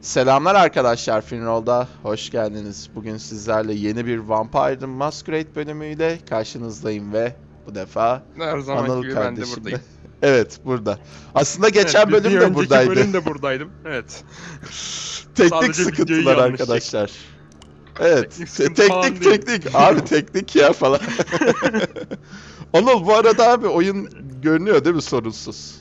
Selamlar arkadaşlar Finroll'da hoş geldiniz. Bugün sizlerle yeni bir Vampire Masquerade bölümüyle karşınızdayım ve bu defa Her zaman Anıl gibi ben de kardeşimle. buradayım. evet burada. Aslında geçen Evet, bölüm de buradaydı. bölüm de buradaydım. Evet. teknik sıkıntılar arkadaşlar. Evet. Teknik sıkıntı teknik teknik. Abi teknik ya falan. Anıl bu arada abi oyun görünüyor değil mi sorunsuz?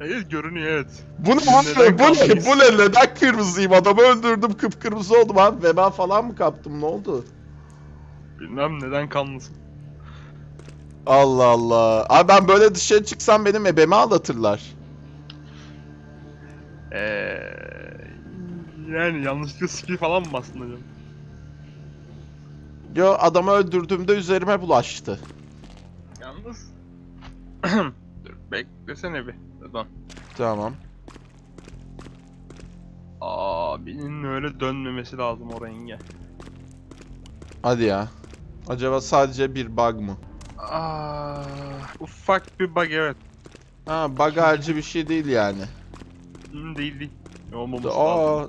Evet görünüyor evet. Bu ne abi? Bu ne? Bu ne? Neden kırmızıyım? Adamı öldürdüm kıpkırmızı oldum abi. Veba falan mı kaptım? Ne oldu? Bilmem neden kanlısın. Allah Allah. Abi ben böyle dışarı çıksam benim ebemi ağlatırlar. Eee... Yani yanlışlıkla skill falan mı bastın hocam? Yo adamı öldürdüğümde üzerime bulaştı. Yalnız... Beklesene bir. Dur Tamam. Abinin öyle dönmemesi lazım o renge. Hadi ya. Acaba sadece bir bug mı? Aa, ufak bir bug evet. Ha bug harici bir şey değil yani. Hmm, değil değil. Olmaması lazım. Aa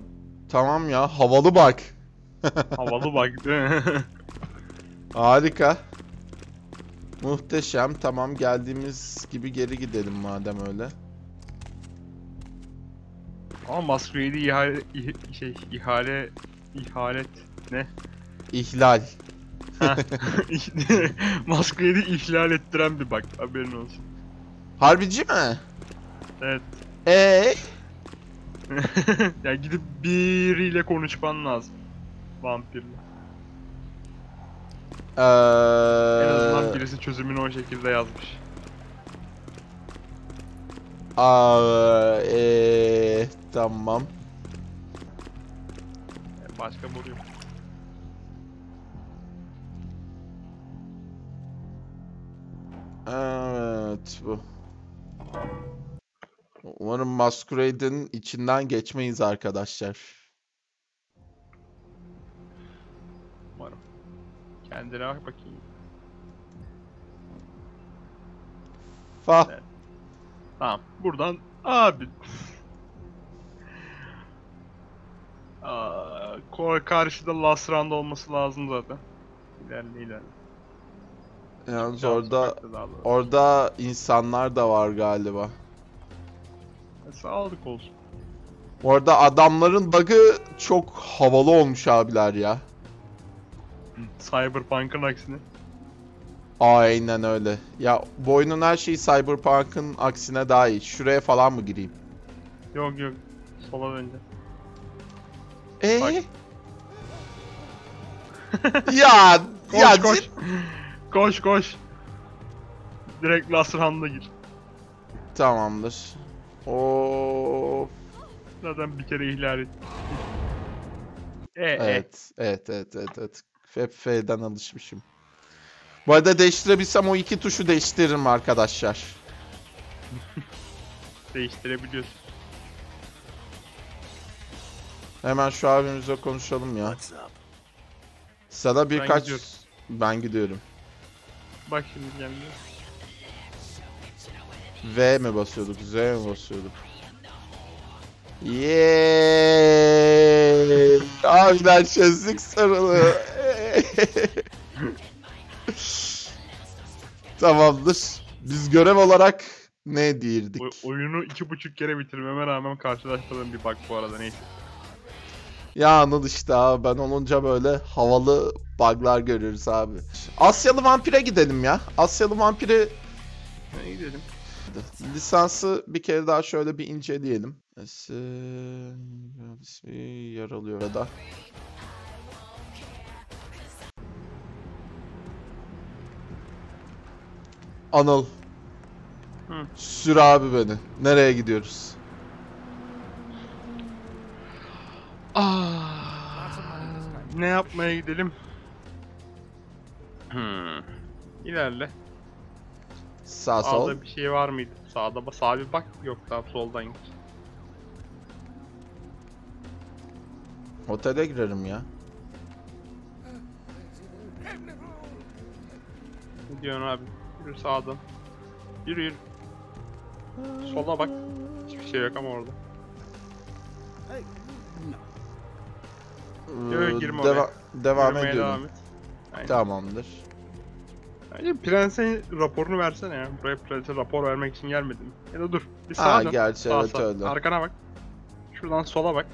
tamam ya havalı bug. Havalı bug değil mi? Harika. Muhteşem. Tamam geldiğimiz gibi geri gidelim madem öyle. Ama Masquerade'i ihale, ih- şey, ihale, ihalet, ne? İhlal. Masquerade'i ihlal ettiren bir bak, haberin olsun. Harbici mi? Evet. Eee? ya gidip biriyle konuşman lazım. Vampirle. Ee, En azından birisi çözümünü o şekilde yazmış. Aa, ee, tamam. Yani Başka boru. Evet bu. Umarım Masquerade'in içinden geçmeyiz arkadaşlar. Kendine bak bakayım. Fah. Evet. Tamam. Buradan abi. Aa, karşıda last round olması lazım zaten. İlerle ilerle. Yalnız Can orada orada insanlar da var galiba. E, Sağlık olsun. Orada adamların bug'ı çok havalı olmuş abiler ya. Cyberpunk'ın aksine. Aynen öyle. Ya bu oyunun her şeyi Cyberpunk'ın aksine daha iyi. Şuraya falan mı gireyim? Yok yok. Sola önce. Bak. ya Koş ya koş. koş koş. Direkt last round'a gir. Tamamdır. O Zaten bir kere ihlal et. E, e. Evet, evet, evet, evet, evet. Hep F'den alışmışım. Bu arada değiştirebilsem o iki tuşu değiştiririm arkadaşlar. Değiştirebiliyorsun. Hemen şu abimizle konuşalım ya. Sana birkaç... gidiyorum. Ben gidiyorum. Bak şimdi geldi. V mi basıyorduk, Z mi basıyorduk? Yeeey! Abiler çözdük sorunu. Tamamdır. Biz görev olarak ne? O- oyunu iki buçuk kere bitirmeme rağmen karşılaşmadığım bir bak bu arada neyse. Ya Anıl işte abi ben olunca böyle havalı bug'lar görüyoruz abi. Asyalı vampire gidelim ya. Asyalı vampiri Ne gidelim. lisansı bir kere daha şöyle bir inceleyelim. Neyse, ismi yer alıyor da. Anıl. Hı. Sür abi beni. Nereye gidiyoruz? Ah, ne yapmaya gidelim? Hmm. İlerle. Sağ sol. Sağda bir şey var mıydı? Sağda ba- sağ bir bak. Yok tamam soldan git. Otele girerim ya. Ne diyorsun abi? Yürü sağdan. Yürü yürü. Sola bak. Hiçbir şey yok ama orada. Ee, Yok, girme deva- oraya. devam Yürümeye ediyorum. devam et. Aynen. Tamamdır. Bence prense raporunu versene ya. Buraya prense rapor vermek için gelmedim. Ya da dur. Bir sağa Ha dön. gerçi Sağ, evet sağ. öyle. Arkana bak. Şuradan sola bak.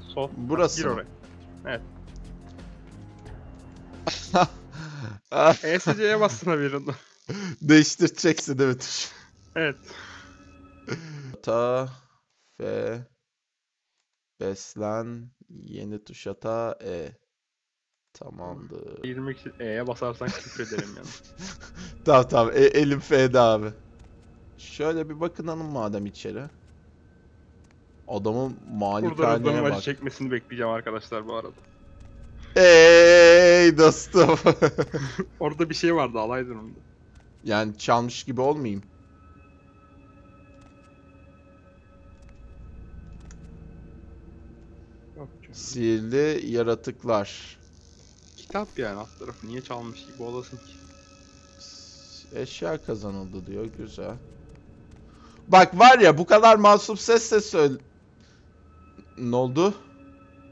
Sol. Burası Gir oraya. Ah, ESC'ye bassana bir anda. Değiştireceksin evet. Evet. Ta F Beslen yeni tuş hata E. Tamamdır. Girmek için E'ye basarsan küfrederim yani. tamam tamam E- elim F'de abi. Şöyle bir bakınalım madem içeri. Adamın Burada malikaneye bak. çekmesini bekleyeceğim arkadaşlar bu arada. Ey dostum. Orada bir şey vardı alaydın onu yani çalmış gibi olmayayım. Yok canım. Sihirli yaratıklar. Kitap yani alt tarafı niye çalmış gibi olasın ki? Eşya kazanıldı diyor. Güzel. Bak var ya bu kadar masum sesle söyle... Ne oldu?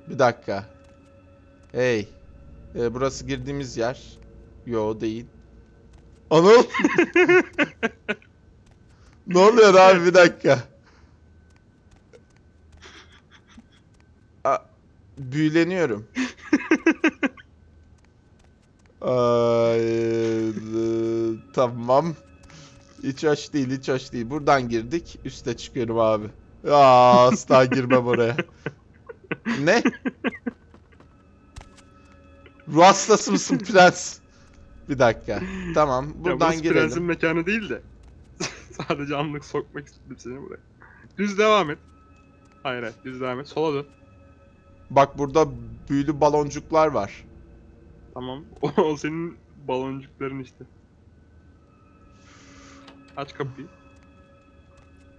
Bir dakika. Hey. Ee, burası girdiğimiz yer. Yo değil. Anıl. ne oluyor abi bir dakika. A büyüleniyorum. Ay, e, tamam. Hiç hoş değil, hiç hoş değil. Buradan girdik, üste çıkıyorum abi. Aa, asla girmem oraya. Ne? Ruh hastası mısın prens? Bir dakika. Tamam, ya buradan burası girelim. prensin mekanı değil de. Sadece anlık sokmak istedim seni buraya. Düz devam et. Hayır hayır düz devam et. Sola dön. Bak burada büyülü baloncuklar var. Tamam. O, o senin baloncukların işte. Aç kapıyı.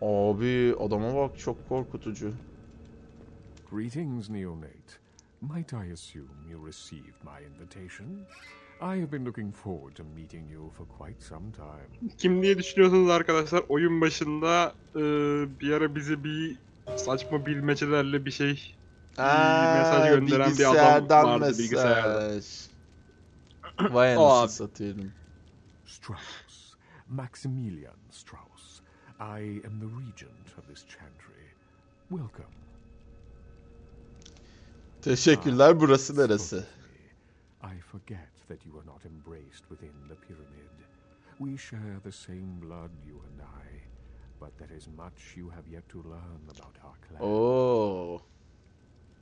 Abi adama bak çok korkutucu. Greetings, neonate. Might I assume you received my invitation? I have been looking forward to meeting you for quite some time. Kim diye düşünüyorsunuz arkadaşlar? Oyun başında e, bir ara bize bir saçma bilmecelerle bir şey Aa, mesaj gönderen bir adam vardı bilgisayarda. mesaj. Vay anasını satıyorum. Strauss, Maximilian Strauss. I am the regent of this chantry. Welcome. Teşekkürler. Burası Ah, neresi? spoke to me. I forget that you are not embraced within the pyramid. We share the same blood, you and I, but there is much you have yet to learn about our clan. Oo.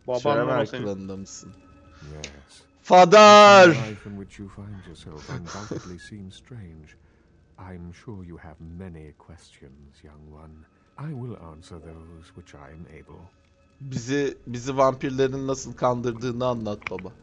Babanla Şeremer o senin. klanında mısın? Yes. Father. The life in which you find yourself undoubtedly seems strange. I'm sure you have many questions, young one. I will answer those which I am able. Bizi bizi vampirlerin nasıl kandırdığını anlat baba.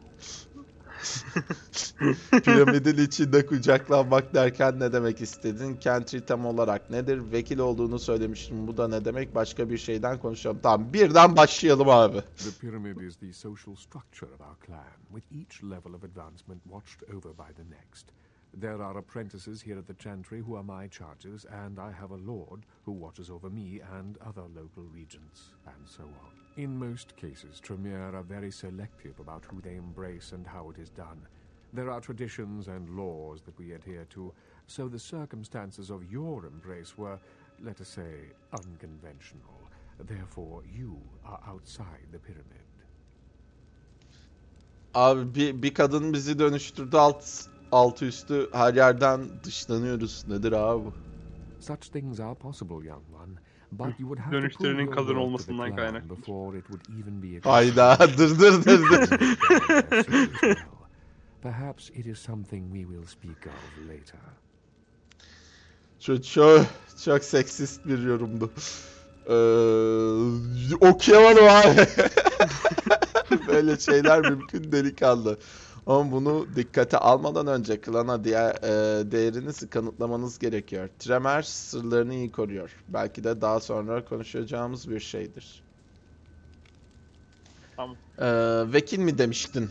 Piramidin içinde kucaklanmak derken ne demek istedin? Country tam olarak nedir? Vekil olduğunu söylemiştim. Bu da ne demek? Başka bir şeyden konuşalım. Tamam birden başlayalım abi. The pyramid is the social structure of our clan, with each level of advancement watched over by the next. There are apprentices here at the Chantry who are my charges, and I have a lord who watches over me and other local regents, and so on. In most cases, Tremere are very selective about who they embrace and how it is done. There are traditions and laws that we adhere to, so the circumstances of your embrace were, let us say, unconventional. Therefore, you are outside the pyramid. Abi bir, bir kadın bizi dönüştürdü alt altı üstü her yerden dışlanıyoruz. Nedir abi bu? Such things are possible, young one, but you would have to Dönüşlerinin kadın olmasından kaynaklı. Hayda dır dır dır. accepted. Perhaps it is something we will speak of later. Çok, çok, çok seksist bir yorumdu. Ee, okuyamadım abi. Böyle şeyler mümkün delikanlı. Ama bunu dikkate almadan önce klana diğer, e, değerinizi kanıtlamanız gerekiyor. Tremor sırlarını iyi koruyor. Belki de daha sonra konuşacağımız bir şeydir. Tamam. Ee, vekil mi demiştin?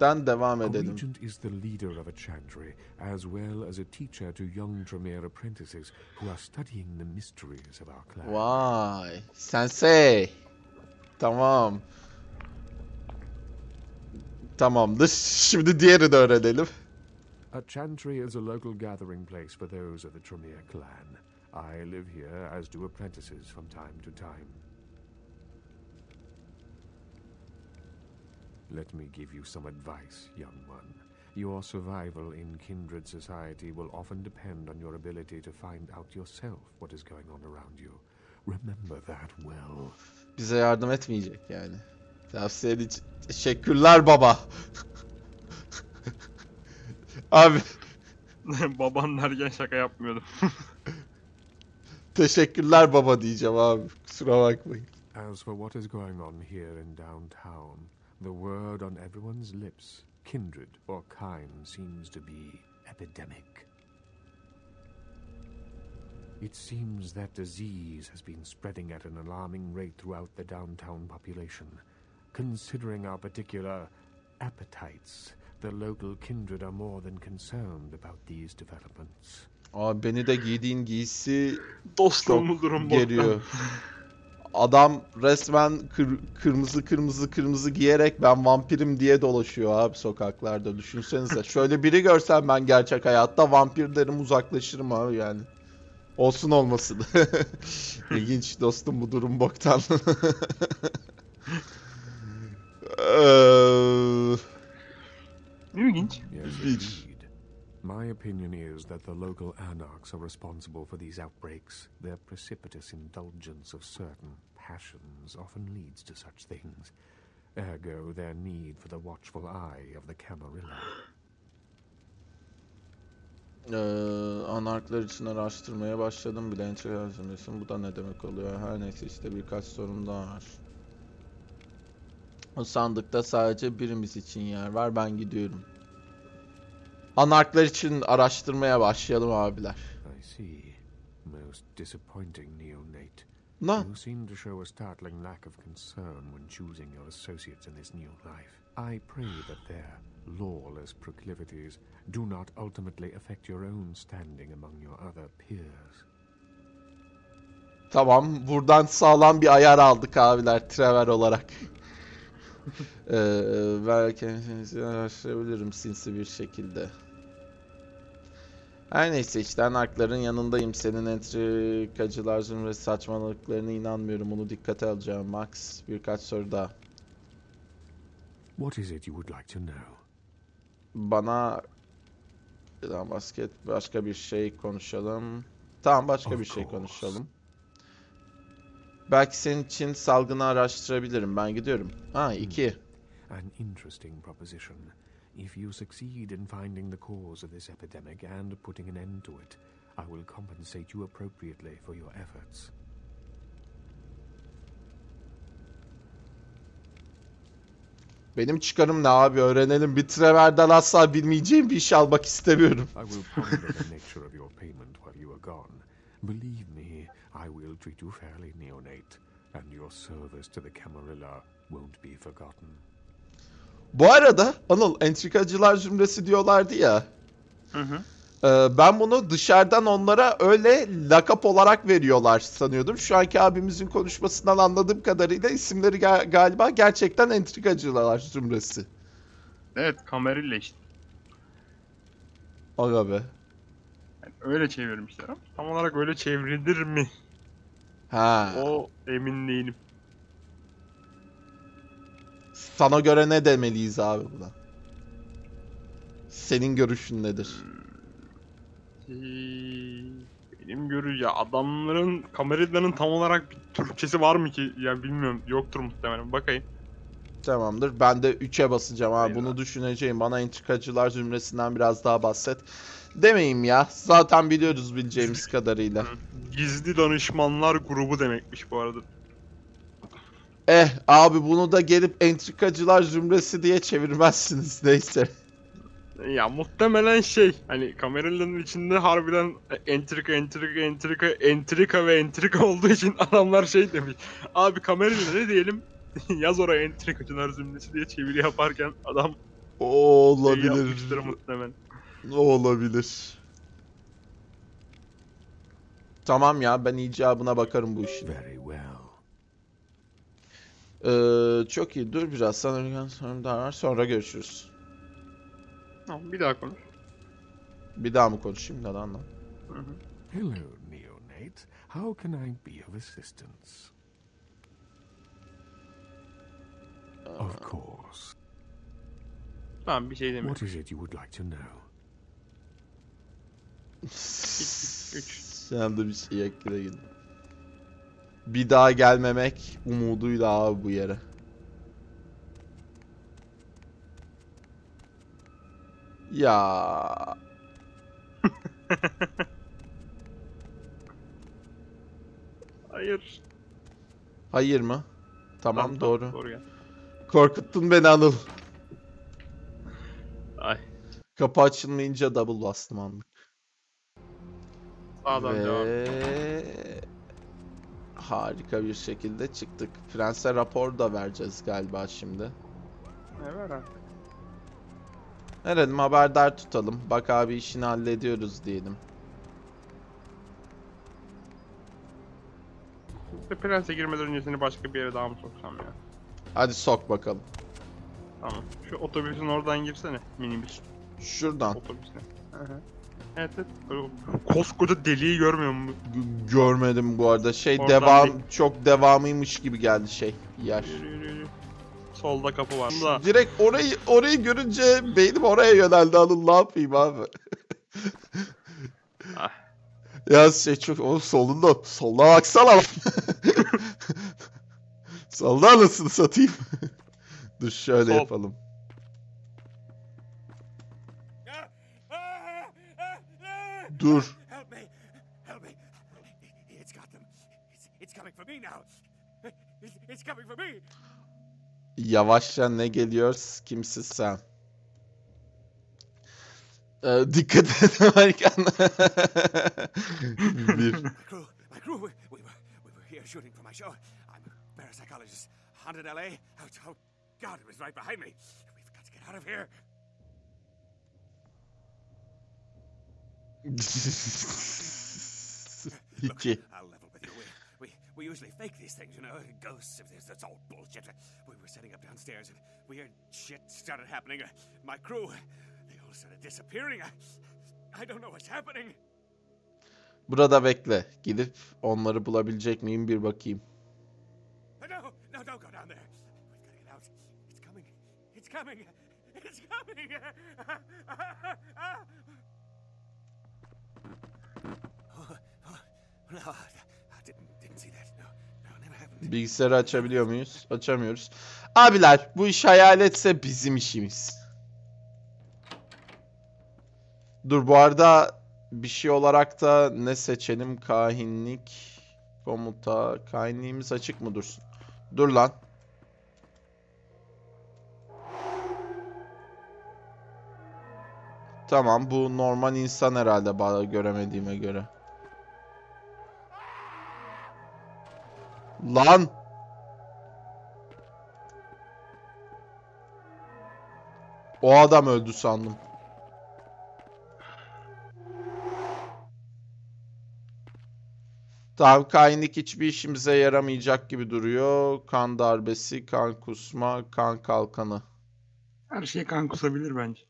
Den devam edelim. regent is the leader of a chantry, as well as a teacher to young Tremere apprentices who are studying the mysteries of our clan. Vay, sensei. Tamam. Tamamdır. Şimdi diğerini öğrenelim. A chantry is a local gathering place for those of the Tremere clan. I live here, as do apprentices from time to time. Let me give you some advice, young one. Your survival in kindred society will often depend on your ability to find out yourself what is going on around you. Remember that well. Bize yardım etmeyecek yani. Tavsiyen için teşekkürler baba. Abi Baban derken şaka yapmıyordum. teşekkürler baba diyeceğim abi. Kusura bakmayın. As for what is going on here in downtown, the word on everyone's lips, kindred or kind, seems to be epidemic. It seems that disease has been spreading at an alarming rate throughout the downtown population. Considering our particular appetites, the local kindred are more than concerned about these developments. Abi beni de giydiğin giysi Dostum durum geliyor. Adam resmen kır- kırmızı kırmızı kırmızı giyerek ben vampirim diye dolaşıyor abi sokaklarda. Düşünsenize. Şöyle biri görsem ben gerçek hayatta vampir derim uzaklaşırım abi yani. Olsun olmasın. İlginç dostum bu durum boktan. İlginç. Yes, Indeed. indeed. My opinion is that the local anarchs are responsible for these outbreaks. Their precipitous indulgence of certain passions often leads to such things. Ergo, their need for the watchful eye of the Camarilla. Eee, anarklar için araştırmaya başladım bile entry. Bu da ne demek oluyor? Her neyse işte birkaç sorun daha var. O sandıkta sadece birimiz için yer var. Ben gidiyorum. Anarklar için araştırmaya başlayalım abiler. Most disappointing, neonate. Ne? You seem to show a startling lack of concern when choosing your associates in this new life. I pray that their lawless proclivities do not ultimately affect your own standing among your other peers. Tamam. Buradan sağlam bir ayar aldık abiler. Trevor olarak. Eee ben kendinizi araştırabilirim sinsi bir şekilde. Her neyse işte anarkların yanındayım. Senin entrikacılar ve saçmalıklarına inanmıyorum. Onu dikkate alacağım. Max birkaç soru daha. What is it you would like to know? Bana basket başka bir şey konuşalım. Tamam başka Of bir şey konuşalım. Belki senin için salgını araştırabilirim. Ben gidiyorum. Ha iki. An interesting proposition. If you succeed in finding the cause of this epidemic and putting an end to it, I will compensate you appropriately for your efforts. Benim çıkarım ne abi öğrenelim. Bir Trevor'dan asla bilmeyeceğim bir iş almak istemiyorum. Believe me, I will treat you fairly, neonate, and your service to the Camarilla won't be forgotten. Bu arada Anıl entrikacılar zümresi diyorlardı ya. Hı hı. Ee, ben bunu dışarıdan onlara öyle lakap olarak veriyorlar sanıyordum. Şu anki abimizin konuşmasından anladığım kadarıyla isimleri ga- galiba gerçekten entrikacılar zümresi. Evet kamerayla işte. Aga be. Öyle çevirmişler ama tam olarak öyle çevrilir mi? Ha. O emin değilim. Sana göre ne demeliyiz abi buna? Senin görüşün nedir? Ee, benim görü ya adamların kameraların tam olarak bir Türkçesi var mı ki? Ya bilmiyorum. Yoktur muhtemelen. Bakayım. Tamamdır. Ben de 3'e basacağım. Eyvah. Bunu düşüneceğim. Bana entrikacılar zümresinden biraz daha bahset. Demeyeyim ya. Zaten biliyoruz bileceğimiz kadarıyla. Gizli danışmanlar grubu demekmiş bu arada. Eh abi bunu da gelip entrikacılar zümresi diye çevirmezsiniz. Neyse. Ya muhtemelen şey hani kameraların içinde harbiden entrika entrika entrika entrika ve entrika olduğu için adamlar şey demiş. Abi kamerayla ne diyelim? Yaz oraya entrikacılar zümresi diye çeviri yaparken adam O şey olabilir. yapmıştır muhtemelen. O olabilir. Tamam ya ben icabına bakarım bu işin. Very well. Ee, çok iyi. Dur biraz. Sana sorun daha var. Sonra görüşürüz. Tamam bir daha konuş. Bir daha mı konuşayım? Hı hı. Hello, neonate. How can I be of assistance? Of course. Tamam bir şey demiyorum. What is it you would like to know? Üç. Sen de bir şey ekle gidin. Bir daha gelmemek umuduyla abi bu yere. Ya Hayır. hayır mı? Tamam, doğru. Doğru gel. Korkuttun beni Anıl. Ay. Kapı açılmayınca double bastım anlık. Sağdan devam. Ve harika bir şekilde çıktık. Prens'e rapor da vereceğiz galiba şimdi. Ne var artık? Ne dedim haberdar tutalım. Bak abi işini hallediyoruz diyelim. İşte Prens'e girmeden önce seni başka bir yere daha mı soksam ya? Hadi sok bakalım. Tamam. Şu otobüsün oradan girsene. Minibüs Şuradan. otobüsüne. Hı hı. Evet evet. Koskoca deliği görmüyor? G- görmedim bu arada. Şey Oradan devam çok devamıymış gibi geldi şey yer. Yürü yürü yürü. Solda kapı var. Da. Direkt orayı orayı görünce beynim oraya yöneldi Anıl ne yapayım abi. Ah. ya şey çok o solunda soluna baksana. solda anasını satayım. Dur şöyle Sol. yapalım. We were we were here shooting for my show. I'm a parapsychologist, haunted LA. Oh, oh God, it was right behind me. We've got to get out of here. İki. We, usually fake these things, you know, ghosts. If there's that's all bullshit. We were setting up downstairs, and weird shit started happening. My crew, they all started disappearing. I, don't know what's happening. Burada bekle. Gidip onları bulabilecek miyim bir bakayım. No, no, don't go down there. We've got to get out. It's coming. It's coming. It's coming. Bilgisayarı açabiliyor muyuz? Açamıyoruz. Abiler bu iş hayaletse bizim işimiz. Dur bu arada bir şey olarak da ne seçelim? Kahinlik, komuta, kahinliğimiz açık mı dursun? Dur lan. Tamam bu normal insan herhalde göremediğime göre. Lan! O adam öldü sandım. Tamam kainlik hiçbir işimize yaramayacak gibi duruyor. Kan darbesi, kan kusma, kan kalkanı. Her şey kan kusabilir bence.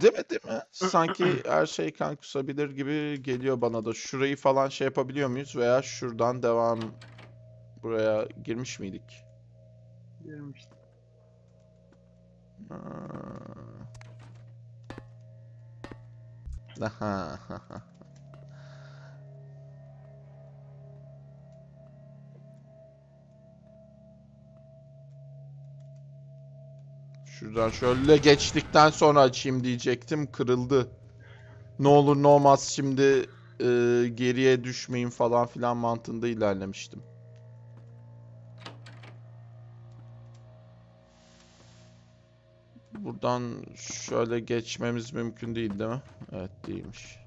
Değil mi? Sanki her şey kan kusabilir gibi geliyor bana da. Şurayı falan şey yapabiliyor muyuz? Veya şuradan devam buraya girmiş miydik? Girmiş. Aha. Şuradan şöyle geçtikten sonra açayım diyecektim. Kırıldı. Ne olur ne olmaz şimdi e, geriye düşmeyin falan filan mantığında ilerlemiştim. Buradan şöyle geçmemiz mümkün değil değil mi? Evet değilmiş.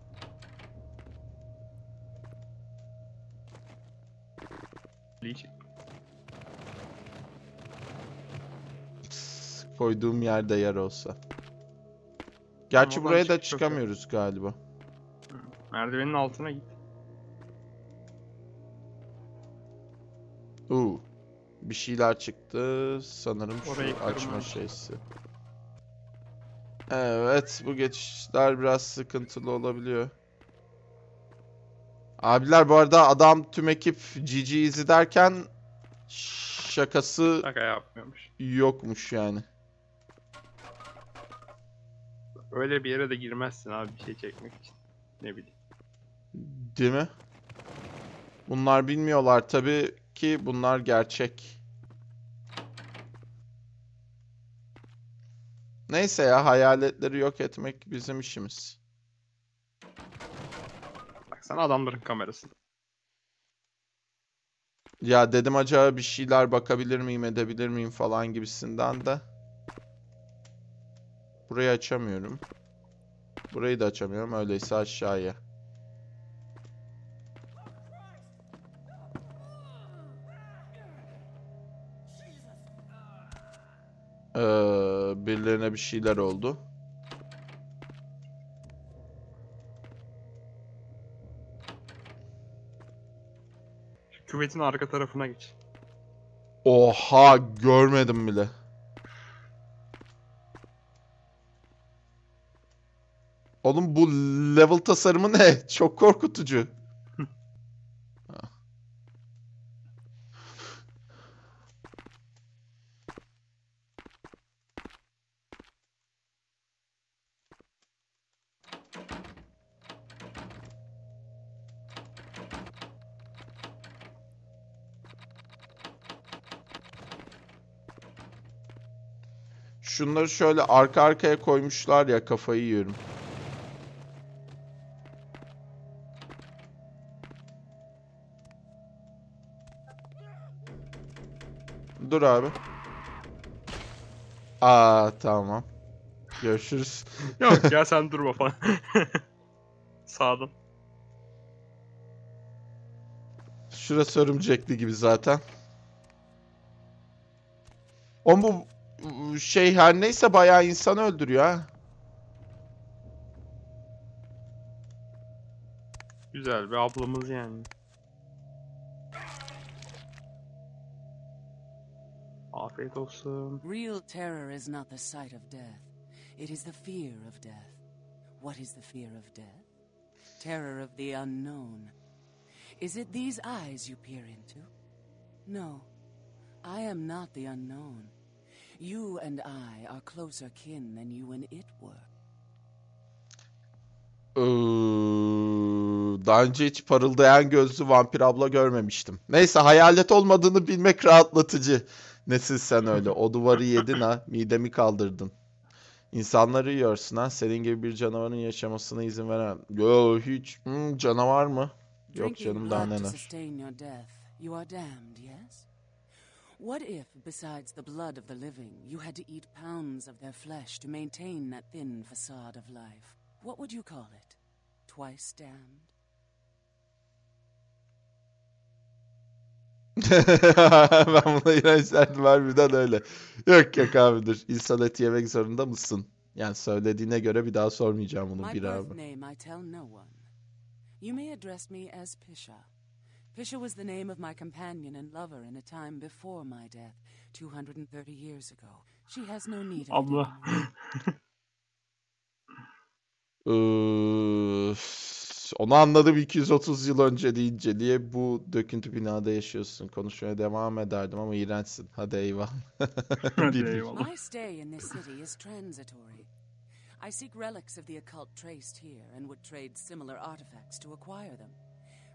Hiç. Koyduğum yerde yer olsa. Gerçi oradan buraya da çıkış yok çıkamıyoruz galiba. Merdivenin altına git. Uu. Bir şeyler çıktı. Sanırım şu Orayı açma kırma. şeysi. Evet, bu geçişler biraz sıkıntılı olabiliyor. Abiler bu arada adam tüm ekip GG Easy derken şakası Şaka yapmıyormuş. yokmuş yani. Öyle bir yere de girmezsin abi bir şey çekmek için. Ne bileyim. Değil mi? Bunlar bilmiyorlar tabii ki bunlar gerçek. Neyse ya hayaletleri yok etmek bizim işimiz. Baksana adamların kamerasında. Ya dedim acaba bir şeyler bakabilir miyim edebilir miyim falan gibisinden de. Burayı açamıyorum. Burayı da açamıyorum öyleyse aşağıya. Ee, birilerine bir şeyler oldu. Küvetin arka tarafına geç. Oha görmedim bile. Oğlum bu level tasarımı ne? Çok korkutucu. Şunları şöyle arka arkaya koymuşlar ya kafayı yiyorum. Dur abi. Aa tamam. Görüşürüz. Yok ya sen durma falan. Sağdan. Şurası örümcekli gibi zaten. O bu bu şey her neyse bayağı insan öldürüyor ha. Güzel bir ablamız yani. Afiyet olsun. Real terror is not the sight of death. It is the fear of death. What is the fear of death? Terror of the unknown. Is it these eyes you peer into? No. I am not the unknown. You and I are closer kin than you and it were. Ee, daha önce hiç parıldayan gözlü vampir abla görmemiştim. Neyse hayalet olmadığını bilmek rahatlatıcı. Nesin sen öyle? O duvarı yedin ha. Midemi kaldırdın. İnsanları yiyorsun ha. Senin gibi bir canavarın yaşamasına izin veremem. Yo hiç. Hmm, canavar mı? Yok canım daha neler. you are damned, yes? What if, besides the blood of the living, you had to eat pounds of their flesh to maintain that thin facade of life? What would you call it? Twice damned? ben buna iğrenç derdim harbiden öyle. Yok yok abi dur. İnsan eti yemek zorunda mısın? Yani söylediğine göre bir daha sormayacağım bunu My bir birth abi. name I tell no one. You may address me as Pisha. Pisha was the name of my companion and lover in a time before my death, 230 years ago. She has no need of it Abla. onu anladım 230 yıl önce deyince. Niye bu döküntü binada yaşıyorsun? Konuşmaya devam ederdim ama iğrençsin. Hadi eyvallah. Hadi eyvallah. My stay in this city is transitory. I seek relics of the occult traced here and would trade similar artifacts to acquire them.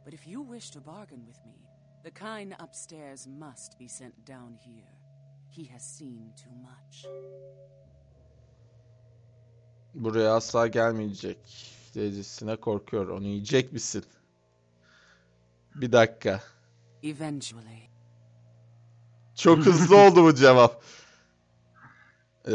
But if you wish to bargain with me, the kind upstairs must be sent down here. He has seen too much. Buraya asla gelmeyecek. Decisine korkuyor. Onu yiyecek misin? Bir dakika. Eventually. Çok hızlı oldu bu cevap. Ee,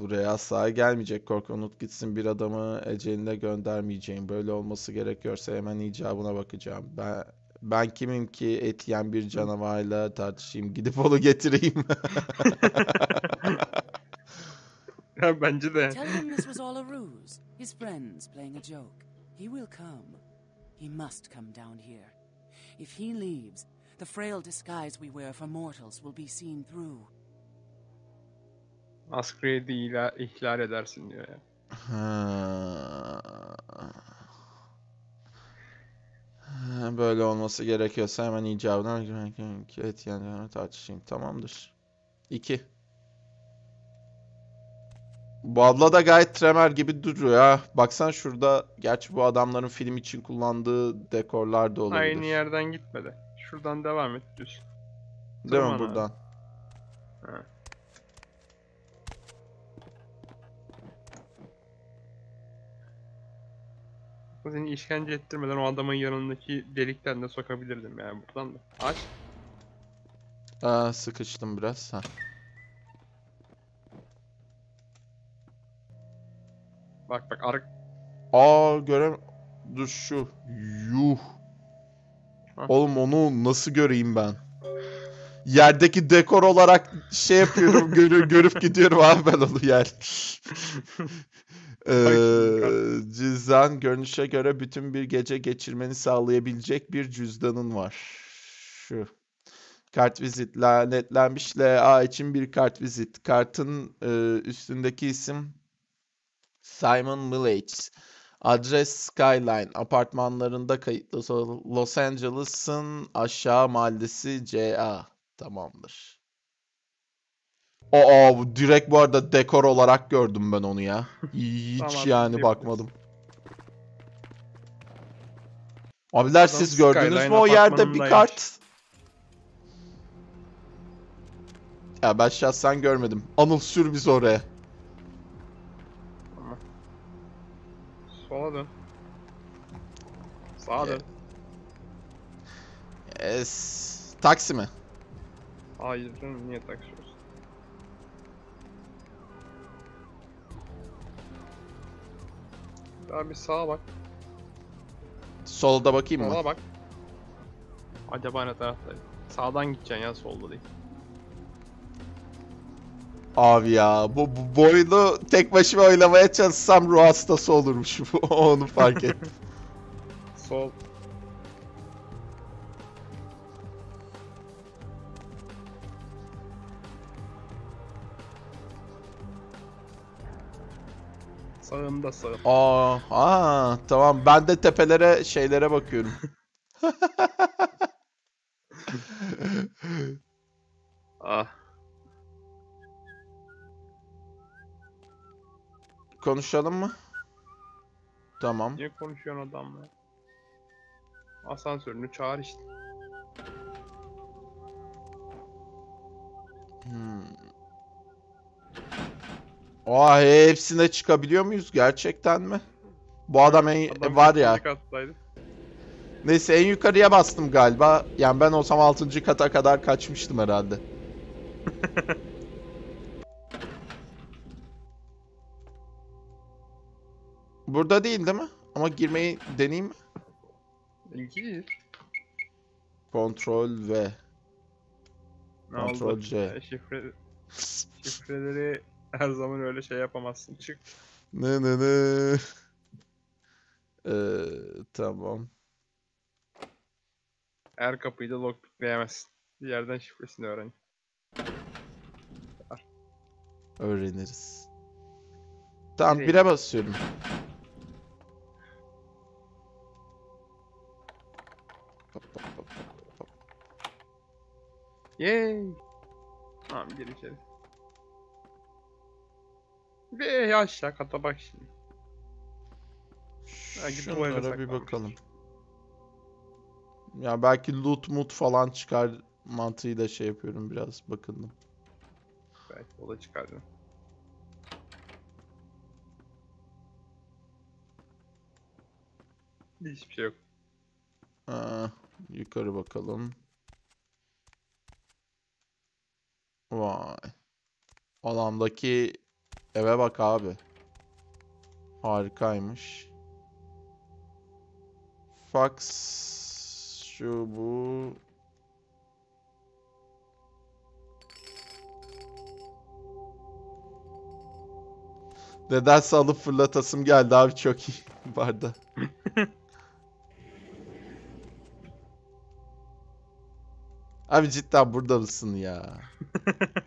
buraya asla gelmeyecek. Korku unut gitsin bir adamı eceline göndermeyeceğim. Böyle olması gerekiyorsa hemen icabına bakacağım. Ben ben kimim ki et yiyen bir canavarla tartışayım. Gidip onu getireyim. Ya bence de. Tell him this was all a ruse. His friends playing a joke. He will come. He must come down here. If he leaves, The frail disguise we wear for mortals will be seen through. Upgrade'i ila- ihlal edersin diyor ya. Ha. Ha, Böyle olması gerekiyorsa hemen icabına evet yani tartışayım. Tamamdır. 2. Bu abla da gayet Tremer gibi duruyor ha. Baksan şurada gerçi bu adamların film için kullandığı dekorlar da olabilir. Aynı yerden gitmedi. Şuradan devam et düz. Değil mi buradan? Ha. Seni işkence ettirmeden o adamın yanındaki delikten de sokabilirdim yani buradan da. Aç. Aa, sıkıştım biraz. Ha. Bak bak ar Aa görem... Dur şu. Yuh. Ha. Oğlum onu nasıl göreyim ben? Yerdeki dekor olarak şey yapıyorum, görü- görüp gidiyorum abi ben onu yer. Ee, cüzdan görünüşe göre bütün bir gece geçirmeni sağlayabilecek bir cüzdanın var. Şu. Kart vizit lanetlenmiş LA için bir kart vizit. Kartın e, üstündeki isim Simon Millage. Adres Skyline. Apartmanlarında kayıtlı Los Angeles'ın aşağı mahallesi CA. Tamamdır. Aa direkt bu arada dekor olarak gördüm ben onu ya. Hiç Tamam, yani bakmadım. Abiler Adam siz gördünüz mü o yerde bir kart? Ya ben şahsen görmedim. Anıl sür biz oraya. Sola dön. Sağa dön. Es taksi mi? Hayır canım niye taksıyorsun? Daha bir sağa bak. Solda bakayım mı? Sola bak. Acaba ne taraftaydı? Sağdan gideceksin ya solda değil. Abi ya bu, bu boyunu tek başıma oynamaya çalışsam ruh hastası olurmuş. Onu fark ettim. Sol. Sağımda sağım. Aa, aa, tamam. Ben de tepelere şeylere bakıyorum. Ah. Konuşalım mı? Tamam. Niye konuşuyorsun adamla? Asansörünü çağır işte. Hmm. Aa, hepsine çıkabiliyor muyuz gerçekten mi? Bu adam en Adam var ya. kattaydı. Neyse en yukarıya bastım galiba. Yani ben olsam 6. kata kadar kaçmıştım herhalde. Burada değil değil mi? Ama girmeyi deneyeyim mi? İlginç. Kontrol V. Kontrol? C. Şifre, şifreleri her zaman öyle şey yapamazsın. Çık. Ne ne ne. Ee, tamam. Her kapıyı da lockpickleyemezsin. Bir yerden şifresini öğren. Öğreniriz. Tamam bire basıyorum. Yay! Tamam gir içeri. Ve aşağı kata bak şimdi. Belki Şunlara bir bakalım. Ya belki loot mut falan çıkar mantığıyla şey yapıyorum biraz bakındım. Belki o da çıkardı. Hiçbir şey yok. Aa, yukarı bakalım. Vay. Alandaki eve bak abi. Harikaymış. Fax şu bu. Nedense alıp fırlatasım geldi abi çok iyi barda. Abi cidden burada mısın ya? You're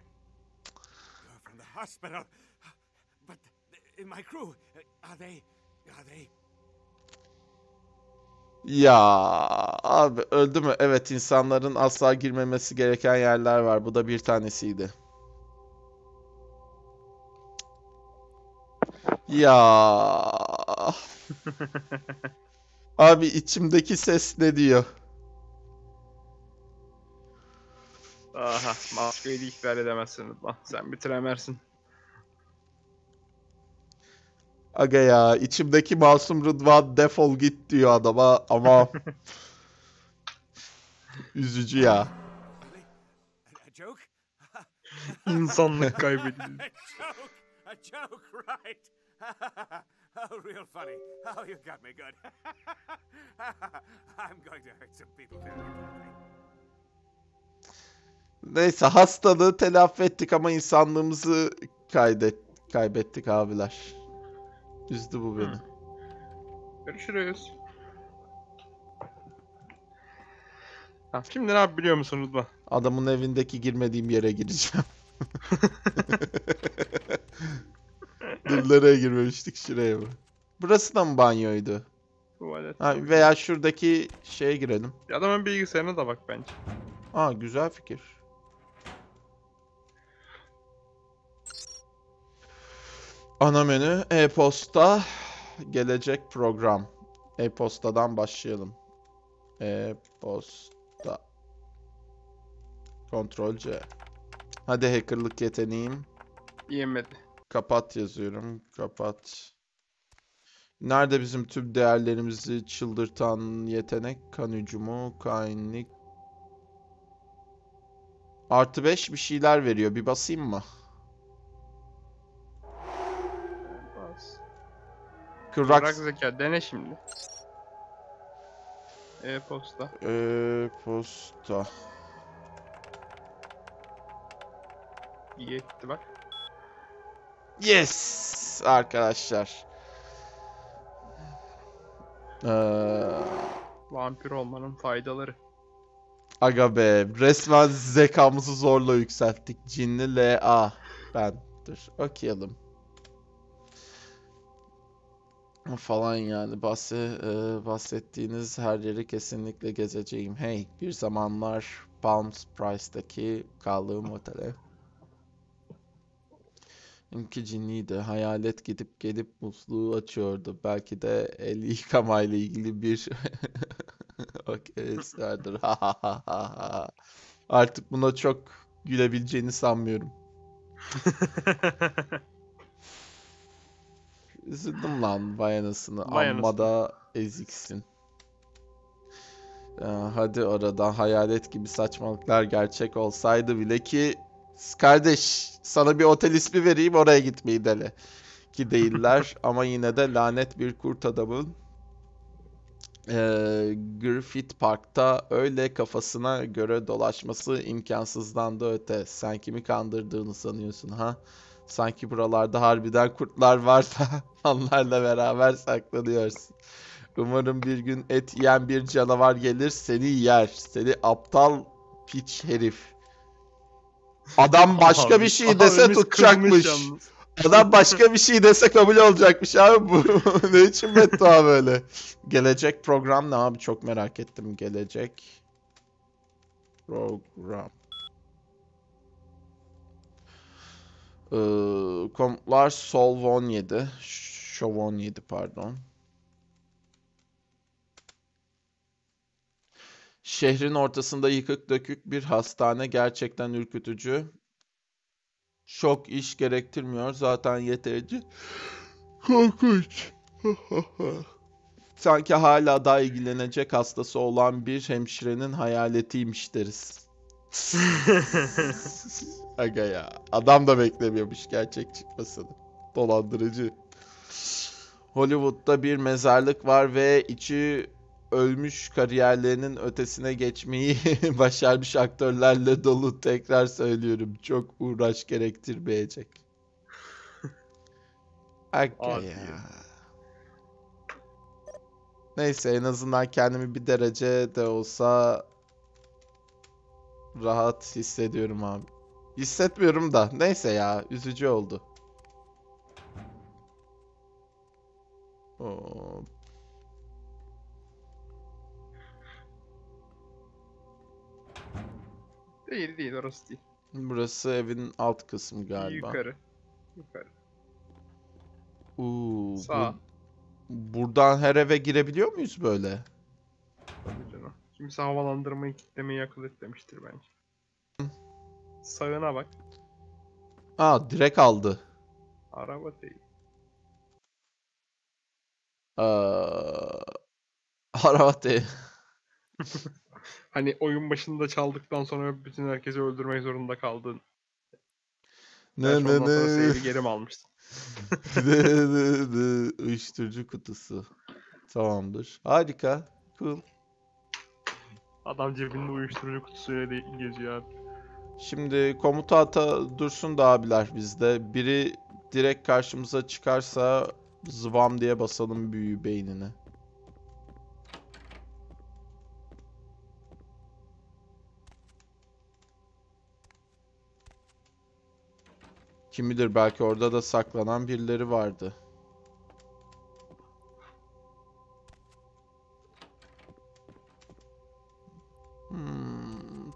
from the hospital. But my crew, are they. Are they. Ya abi öldü mü? Evet insanların asla girmemesi gereken yerler var. Bu da bir tanesiydi. Ya. Abi içimdeki ses ne diyor? De ihbar edemezsin Rıdvan. Sen bir tremersin. Aga ya içimdeki masum Rıdvan defol git diyor adama ama üzücü ya. İnsanlık kaybedildi. oh, real funny. Oh, you got me good. I'm going to hurt some people very badly. Neyse hastalığı telafi ettik ama insanlığımızı kaydet kaybettik abiler. Üzdü bu beni. Görüşürüz. Ha, ne yap biliyor musun Rıdvan? Adamın evindeki girmediğim yere gireceğim. Dur nereye girmemiştik şuraya mı? Burası da mı banyoydu? Tuvalet. Ha, veya şuradaki şeye girelim. Adamın bilgisayarına da bak bence. Aa güzel fikir. Ana menü, e-posta, gelecek program. E-postadan başlayalım. E-posta. Ctrl C. Hadi hackerlık yeteneğim. Yemedi. Kapat yazıyorum. Kapat. Nerede bizim tüm değerlerimizi çıldırtan yetenek? Kan hücumu, kainlik. Artı 5 bir şeyler veriyor. Bir basayım mı? Kıvrak zeka dene şimdi. E-posta. Ee, posta. Yetti bak. Yes! Arkadaşlar. Ee, Vampir olmanın faydaları. aga be. Resmen zekamızı zorla yükselttik. Cinli LA. Ben. Dur. Okuyalım. Falan yani bahse, e, bahsettiğiniz her yeri kesinlikle gezeceğim. Hey, bir zamanlar Palms Price'daki kaldığım otele. İnki cinliydi. Hayalet gidip gelip musluğu açıyordu. Belki de el yıkamayla ilgili bir vardır. Artık buna çok gülebileceğini sanmıyorum. Üzüldüm lan vay anasını. Vay Amma da eziksin. Ee, hadi oradan hayalet gibi saçmalıklar gerçek olsaydı bile ki kardeş sana bir otel ismi vereyim oraya gitmeyi dene. Ki değiller ama yine de lanet bir kurt adamın eee Griffith Park'ta öyle kafasına göre dolaşması imkansızdan da öte. Sen kimi kandırdığını sanıyorsun ha? Sanki buralarda harbiden kurtlar var da onlarla beraber saklanıyorsun. Umarım bir gün et yiyen bir canavar gelir seni yer. Seni aptal piç herif. Adam başka bir Abi- şey dese tutacakmış. Adam başka bir şey dese kabul olacakmış abi bu. ne için beddua böyle? Gelecek program ne abi çok merak ettim. Gelecek program. Ee, komutlar Solve 17. Show 17 pardon. Şehrin ortasında yıkık dökük bir hastane gerçekten ürkütücü. Çok iş gerektirmiyor zaten yeterince. Korkunç. Sanki hala daha ilgilenecek hastası olan bir hemşirenin hayaletiymiş deriz. Aga ya. Adam da beklemiyormuş gerçek çıkmasını. Dolandırıcı. Hollywood'da bir mezarlık var ve içi ölmüş kariyerlerinin ötesine geçmeyi başarmış aktörlerle dolu. Tekrar söylüyorum. Çok uğraş gerektirmeyecek. Aga ya. Neyse en azından kendimi bir derece de olsa rahat hissediyorum abi. Hissetmiyorum da. Neyse ya. Üzücü oldu. Oo, Değil değil orası değil. burası evin alt kısmı galiba. Yukarı. Yukarı. Uuu, bu- Sağ. buradan her eve girebiliyor muyuz böyle? Tabii canım. Kimse havalandırmayı kitlemeyi akıl etmemiştir bence. Sağına bak. Aa, direkt aldı. Araba değil. Aa, araba değil. Hani oyun başında çaldıktan sonra bütün herkesi öldürmek zorunda kaldın. Ne ne ne. geri mi almıştın? Ne ne ne. Uyuşturucu kutusu. Tamamdır. Harika. Cool. Adam cebinde uyuşturucu kutusuyla geziyor abi. Şimdi komuta ata dursun da abiler bizde. Biri direkt karşımıza çıkarsa zıvam diye basalım büyü beynine. Kim bilir belki orada da saklanan birileri vardı.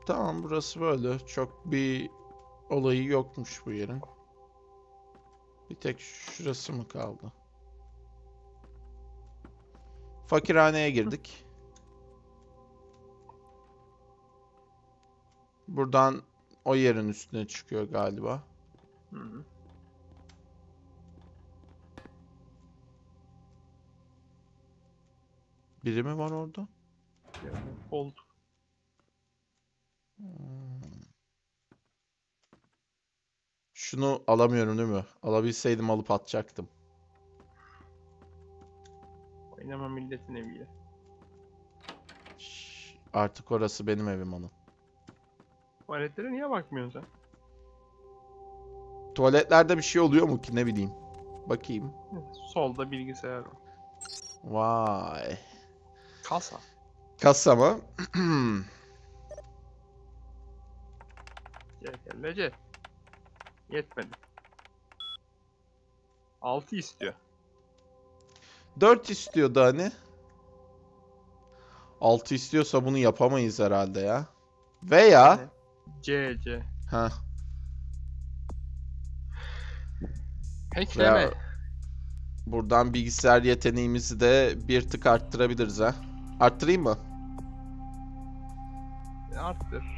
Tamam burası böyle. Çok bir olayı yokmuş bu yerin. Bir tek şurası mı kaldı? Fakirhaneye girdik. Buradan o yerin üstüne çıkıyor galiba. Hı. Biri mi var orada? Oldu. Şunu alamıyorum değil mi? Alabilseydim alıp atacaktım. Oynama milletin eviyle. Şş, Artık orası benim evim onun. Tuvaletlere niye bakmıyorsun sen? Tuvaletlerde bir şey oluyor mu ki ne bileyim. Bakayım. Solda bilgisayar var. Vay. Kasa. Kasa mı? CTRL-C. Yetmedi. 6 istiyor. 4 istiyordu hani. 6 istiyorsa bunu yapamayız herhalde ya. Veya? C, C. ha Hackleme. veya buradan bilgisayar yeteneğimizi de bir tık arttırabiliriz ha. Arttırayım mı? Arttır.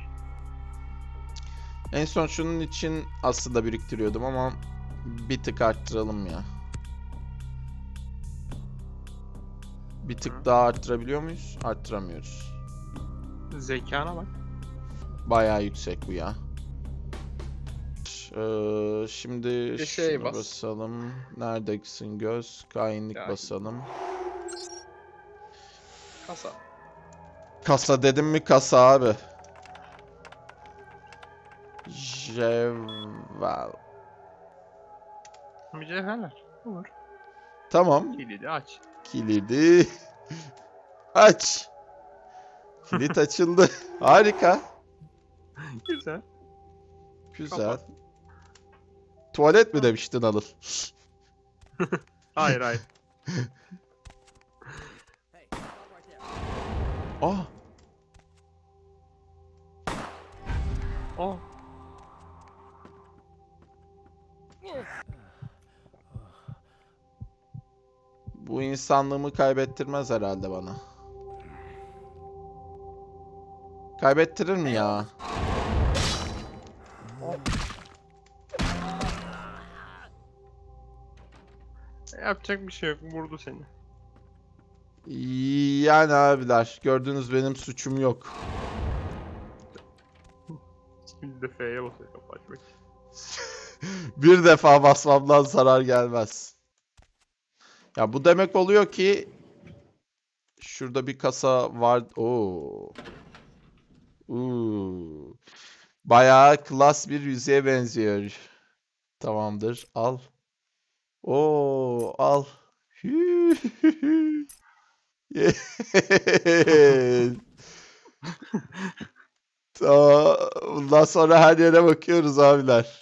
En son şunun için aslında biriktiriyordum ama bir tık arttıralım ya. Bir tık daha arttırabiliyor muyuz? Arttıramıyoruz. Zekana bak. Bayağı yüksek bu ya. Ee, şimdi Bir şey şunu bas. basalım. Neredesin göz? Kainlik Ya. basalım. Kasa. Kasa dedim mi kasa abi. Jeval. Mücevherler. Olur. Tamam. Kilidi aç. Kilidi. Aç. Kilit açıldı. Harika. Güzel. Güzel. Kapat. Tuvalet mi demiştin Anıl? Hayır hayır. Ah. Oh. Bu insanlığımı kaybettirmez herhalde bana. Kaybettirir mi ya? Yapacak bir şey yok. Vurdu seni. Yani abiler gördüğünüz benim suçum yok. Bir de F'ye basıyor kapı açmak. Bir defa basmamdan zarar gelmez. Ya bu demek oluyor ki şurada bir kasa var. Oo. Uuu. Bayağı klas bir yüzeye benziyor. Tamamdır. Al. Oo, al. Yes. Bundan sonra her yere bakıyoruz abiler.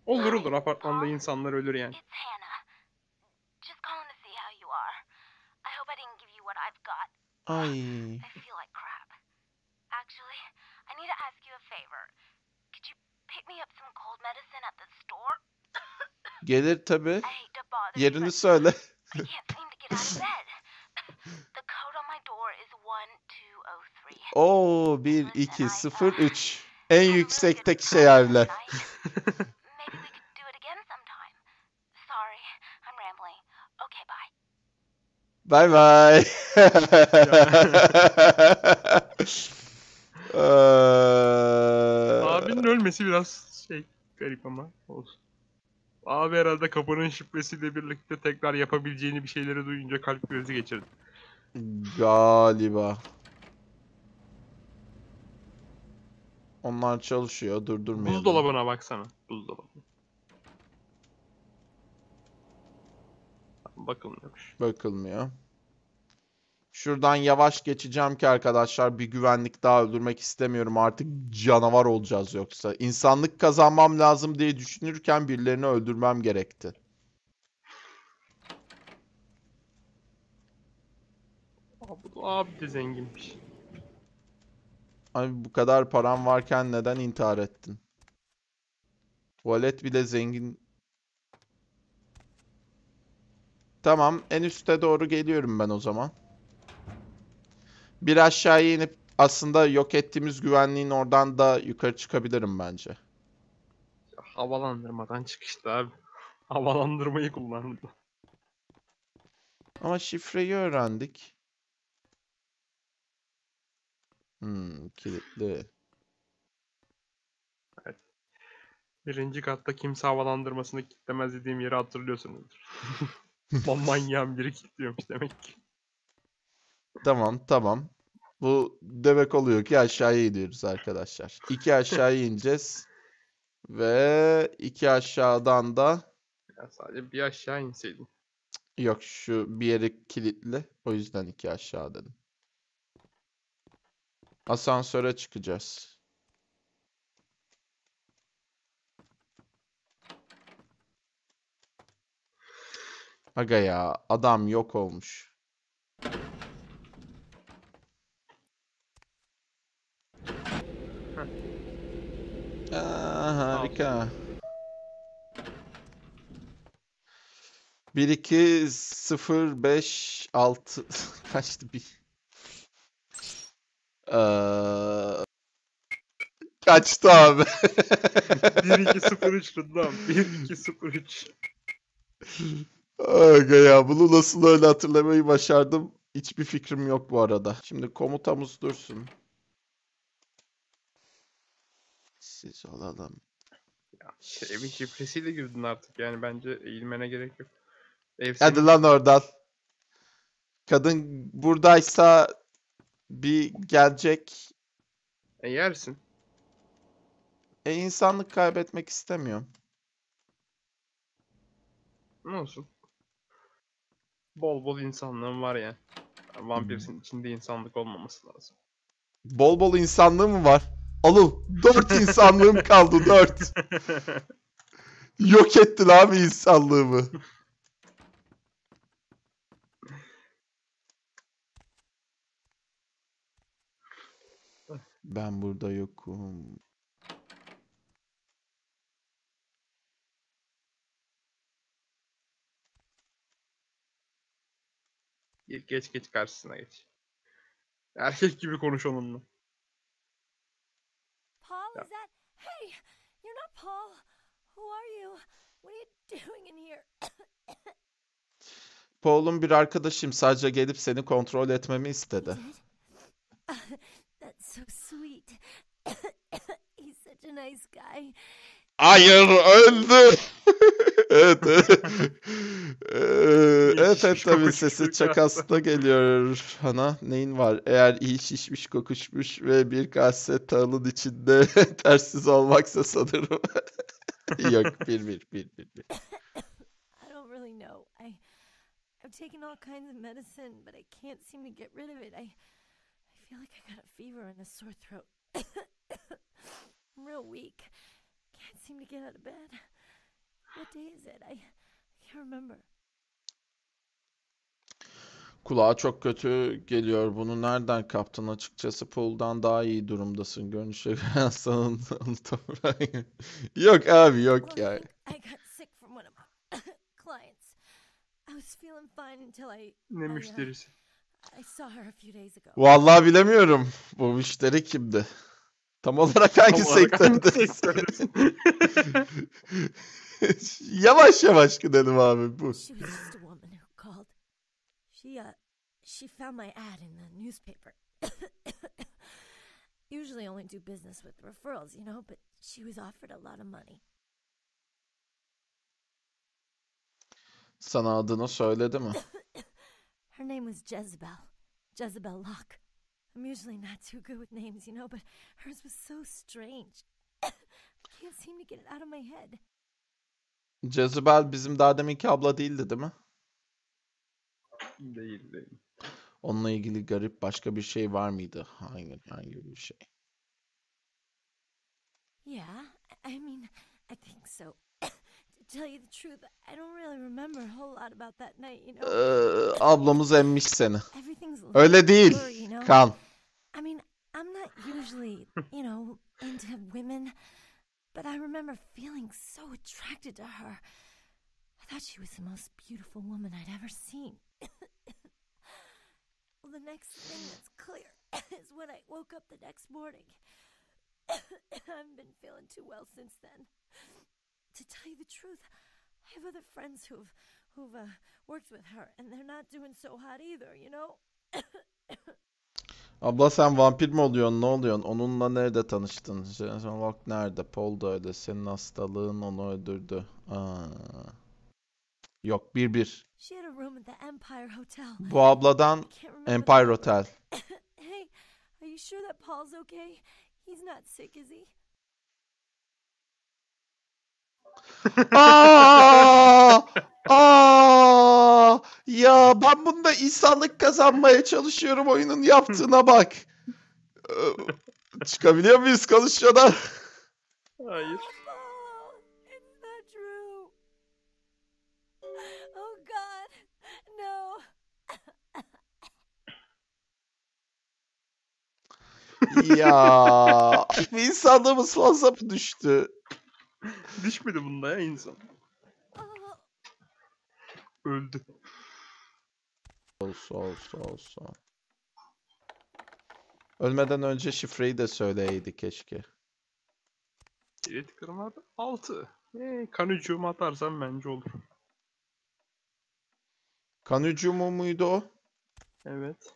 get out of bed. The code on my door is 1203. Oo 1 2 0 3. En yüksekteki şey yerler. Maybe we could do it again sometime. Sorry, I'm rambling. Okay, bye. Bay bay. Eee, Abinin ölmesi biraz şey garip ama olsun. Abi herhalde kapının şifresiyle birlikte tekrar yapabileceğini bir şeyleri duyunca kalp krizi geçirdi. Galiba. Onlar çalışıyor. Durdurmayalım. Buzdolabına baksana. Buzdolabı. Bakılmıyormuş. Bakılmıyor. Şuradan yavaş geçeceğim ki arkadaşlar bir güvenlik daha öldürmek istemiyorum. Artık canavar olacağız yoksa. İnsanlık kazanmam lazım diye düşünürken birilerini öldürmem gerekti. Abi, abi de zenginmiş. Abi bu kadar param varken neden intihar ettin? Tuvalet bile zengin. Tamam, en üste doğru geliyorum ben o zaman. Bir aşağıya inip aslında yok ettiğimiz güvenliğin oradan da yukarı çıkabilirim bence. Havalandırmadan çıkıştı abi. Havalandırmayı kullandı. Ama şifreyi öğrendik. Hmm, kilitli. Birinci katta kimse havalandırmasını kilitlemez dediğim yeri hatırlıyorsunuzdur. Manyağın biri kilitliyormuş demek ki. Tamam, tamam. Bu demek oluyor ki aşağıya iniyoruz arkadaşlar. İki aşağıya ineceğiz. Ve iki aşağıdan da Ya sadece bir aşağı inseydin. yok şu bir yeri kilitli. O yüzden iki aşağı dedim. Asansöre çıkacağız. Aga ya adam yok olmuş. Aa, harika. 1 2 0 5 6 kaçtı bir? Ee, kaçtı abi. 1-2-0-3 Rıdvan. 1-2-0-3. Aga ya bunu nasıl öyle hatırlamayı başardım. Hiçbir fikrim yok bu arada. Şimdi komutamız dursun. Siz olalım. Ya şey, evin şifresiyle girdin artık yani bence eğilmene gerek yok. Ev Hadi lan oradan. Kadın buradaysa bir gelecek. E, yersin. E insanlık kaybetmek istemiyorum. Ne olsun. Bol bol insanlığın var yani. Vampirsin içinde insanlık olmaması lazım. Bol bol insanlığı mı var? Alın. Dört insanlığım kaldı. Dört. Yok ettin abi insanlığımı. Ben burada yokum. Geç geç, geç karşısına geç. Erkek gibi konuş onunla. Paul, is that? Hey, you're not Paul. Who are you? What are you doing in here? Paul'un bir arkadaşım sadece gelip seni kontrol etmemi istedi. That's so sweet. He's such a nice guy. Hayır öldü. evet. evet. Evet tabii sesi bir çakasına geliyor. Hana neyin var? Eğer iyi şişmiş kokuşmuş ve bir kase tahılın içinde tersiz olmaksa sanırım. Yok bir bir bir bir bir. I don't really know. I I've taken all kinds of medicine, but I can't seem to get rid of it. I I feel like I got a fever and a sore throat. I'm real weak. Seem to get out of bed. What day is it? I, can't remember. Kulağa çok kötü geliyor. Bunu nereden kaptın? Açıkçası Paul'dan daha iyi durumdasın. Görünüşe göre hastanın unutamıyorum. Yok abi yok ya. I, think I got sick from one of my clients. I was feeling fine until I Ne I, müşterisi. I saw her a few days ago. Vallahi bilemiyorum. Bu müşteri kimdi? Tam olarak hangi Tam olarak hangi sektördesin? sektördesin? Yavaş yavaş gidelim abi bu. She was just a woman who called. She uh she found my ad in the newspaper. Usually only do business with referrals, you know, but she was offered a lot of money. Sana adını söyledi mi? Her name was Jezebel. Jezebel Locke. I'm usually not too good with names, you know, but hers was so strange. I can't seem to get it out of my head. Jezebel bizim daha deminki abla değildi değil mi? Değil değil. Onunla ilgili garip başka bir şey var mıydı? Hangi, hangi bir şey? Yeah, I I mean, I think so. Tell you the truth, I don't really remember a whole lot about that night, you know. Ee, ablamız emmiş seni. Everything's Öyle değil. you know. Kan. I mean, I'm not usually, you know, into women, but I remember feeling so attracted to her. I thought she was the most beautiful woman I'd ever seen. well, the next thing that's clear is when I woke up the next morning. I haven't been feeling too well since then. To tell you the truth, I have other friends who've who've uh, worked with her, and they're not doing so hot either, you know. Abla sen vampir mi oluyorsun? Ne oluyorsun? Onunla nerede tanıştın? Jason Locke nerede? Paul da öyle. Senin hastalığın onu öldürdü. Aa. Yok bir bir. She had a room at the Empire Hotel. Bu abladan Empire. Hotel. hey, are you sure that Paul's okay? He's not sick, is he? Aa! Aa! Ya ben bunda insanlık kazanmaya çalışıyorum oyunun yaptığına bak. Ee, Çıkabiliyor muyuz konuşmadan? Hayır. İt's not true. Oh God, no. Ya bir insanlığımız fazla mı düştü? Düşmedi bunda ya insan. Öldü. Olsa olsa olsa. Ölmeden önce şifreyi de söyleyeydi keşke. Evet kırmada 6. Ee, kan hücumu atarsan bence olur. Kan hücumu muydu o? Evet.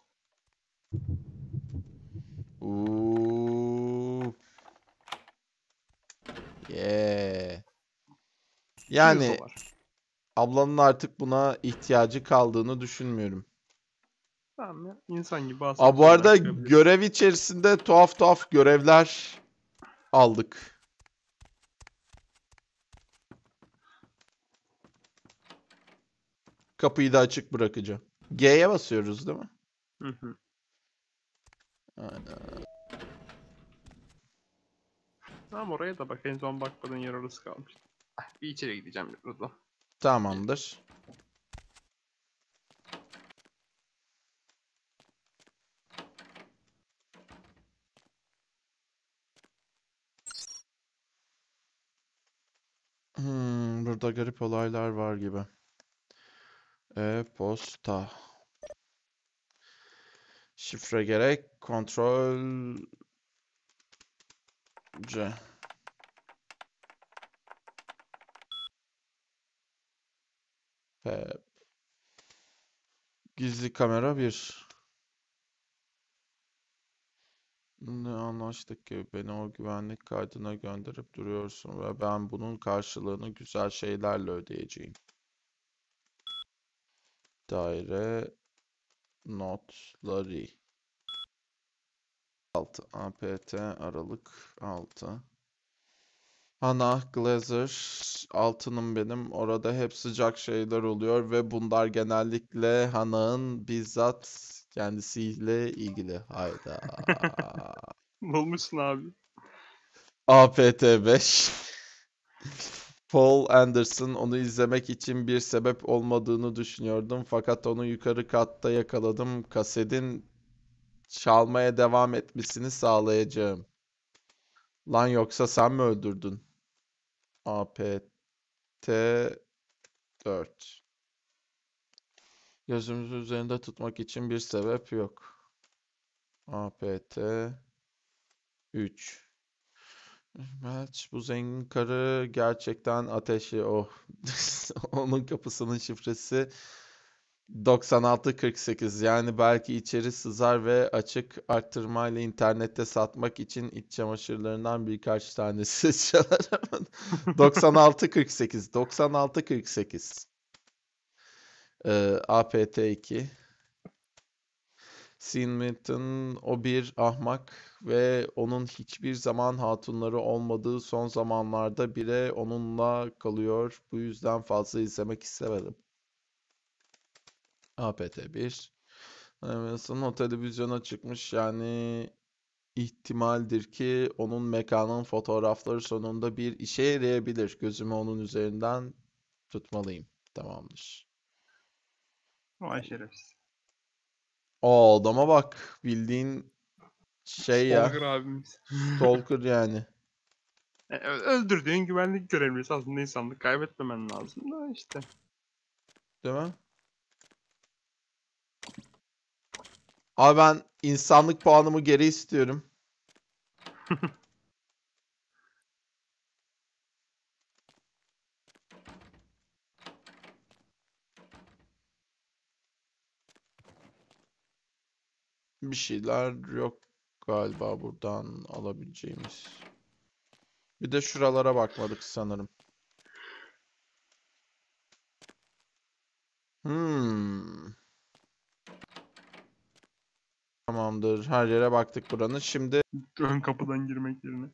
Uuu. Yeah. Yani ablanın artık buna ihtiyacı kaldığını düşünmüyorum. Tamam ya. İnsan gibi Aa, aslında. bu arada görev içerisinde tuhaf tuhaf görevler aldık. Kapıyı da açık bırakacağım. G'ye basıyoruz değil mi? Hı hı. Aynen. Tamam oraya da bak en son bakmadığın yer orası kalmış. Bir içeri gideceğim birazdan. Tamamdır. Hmm, burada garip olaylar var gibi. E-posta. Şifre gerek. Kontrol C. Pep. Gizli kamera 1. Ne anlaştık ki beni o güvenlik kaydına gönderip duruyorsun ve ben bunun karşılığını güzel şeylerle ödeyeceğim. Daire notları 6 APT Aralık 6 Hana Glazer altınım benim orada hep sıcak şeyler oluyor ve bunlar genellikle Hana'nın bizzat kendisiyle ilgili. Hayda. Bulmuşsun abi. APT 5 Paul Anderson onu izlemek için bir sebep olmadığını düşünüyordum fakat onu yukarı katta yakaladım. Kasetin çalmaya devam etmesini sağlayacağım. Lan yoksa sen mi öldürdün? APT 4 Gözümüzü üzerinde tutmak için bir sebep yok. APT 3 Belç bu zengin karı gerçekten ateşi oh. Onun kapısının şifresi 9648 yani belki içeri sızar ve açık arttırmayla internette satmak için iç çamaşırlarından birkaç tanesi çalar. 9648 9648 ee, APT 2 Sinmit'in o bir ahmak ve onun hiçbir zaman hatunları olmadığı son zamanlarda bile onunla kalıyor. Bu yüzden fazla izlemek istemedim. APT 1 Emerson o televizyona çıkmış yani ihtimaldir ki onun mekanın fotoğrafları sonunda bir işe yarayabilir. Gözümü onun üzerinden tutmalıyım. Tamamdır. Vay şerefsiz. O adama bak. Bildiğin şey ya. Stalker abimiz. Stalker yani. E, öldürdüğün güvenlik görevlisi aslında insanlık kaybetmemen lazım da işte. Değil mi? Abi ben insanlık puanımı geri istiyorum. Bir şeyler yok galiba buradan alabileceğimiz. Bir de şuralara bakmadık sanırım. Hmm. Tamamdır. Her yere baktık buranın. Şimdi Ön kapıdan girmek yerine.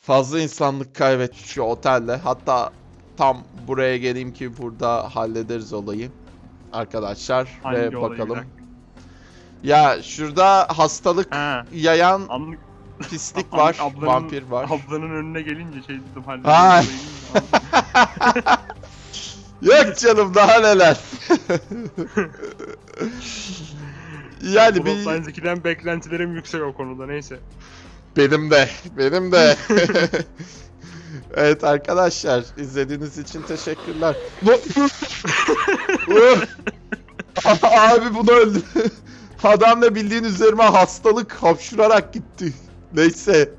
fazla insanlık kaybet şu otelde. Hatta tam buraya geleyim ki burada hallederiz olayı. Arkadaşlar Hangi ve olayı bir bakalım. dakika? Ya şurada hastalık Ha. yayan Anlık pislik var, ablanın- vampir var. ablanın önüne gelince şey dedim Ha. hallederiz. Yok canım daha neler. yani bir 2'den beklentilerim yüksek o konuda neyse. benim de benim de. evet arkadaşlar izlediğiniz için teşekkürler. Abi bunu öldü. Adam da bildiğin üzerime hastalık hapşurarak gitti. Neyse.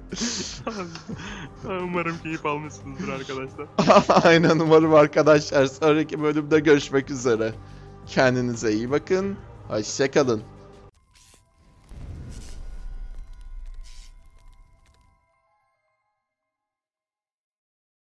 Umarım keyif almışsınızdır arkadaşlar. Aynen umarım arkadaşlar. Sonraki bölümde görüşmek üzere. Kendinize iyi bakın. Hoşçakalın.